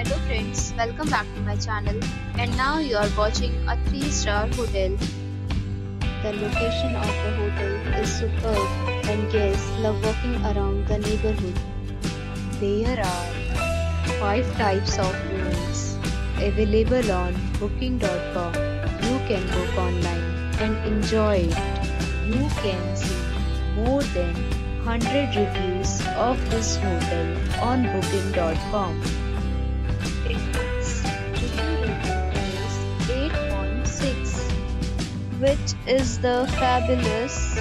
Hello friends, welcome back to my channel and now you are watching a 3-star hotel. The location of the hotel is superb and guests love walking around the neighborhood. There are 5 types of rooms available on booking.com. You can book online and enjoy it. You can see more than 100 reviews of this hotel on booking.com. which is the fabulous.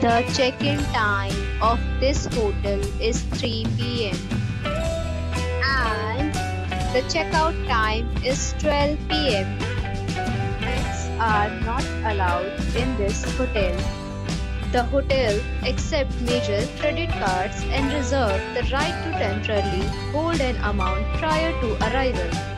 The check-in time of this hotel is 3 pm and the checkout time is 12 pm. Pets are not allowed in this hotel. The hotel accepts major credit cards and reserves the right to temporarily hold an amount prior to arrival.